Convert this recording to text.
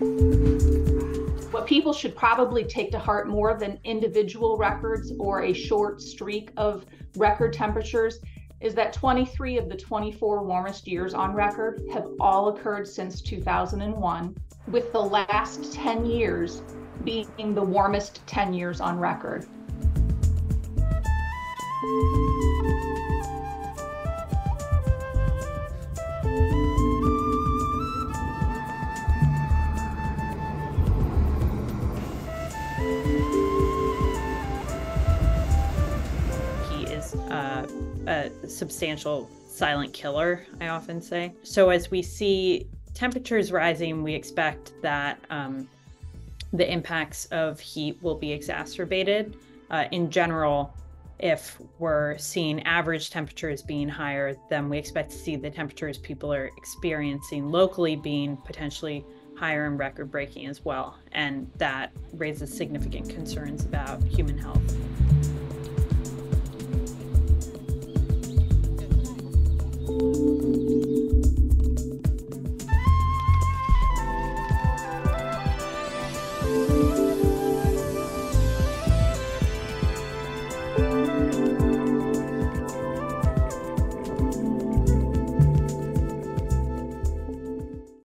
What people should probably take to heart more than individual records or a short streak of record temperatures is that 23 of the 24 warmest years on record have all occurred since 2001, with the last 10 years being the warmest 10 years on record. A substantial silent killer, I often say. So, as we see temperatures rising, we expect that um, the impacts of heat will be exacerbated. Uh, in general, if we're seeing average temperatures being higher, then we expect to see the temperatures people are experiencing locally being potentially higher and record breaking as well. And that raises significant concerns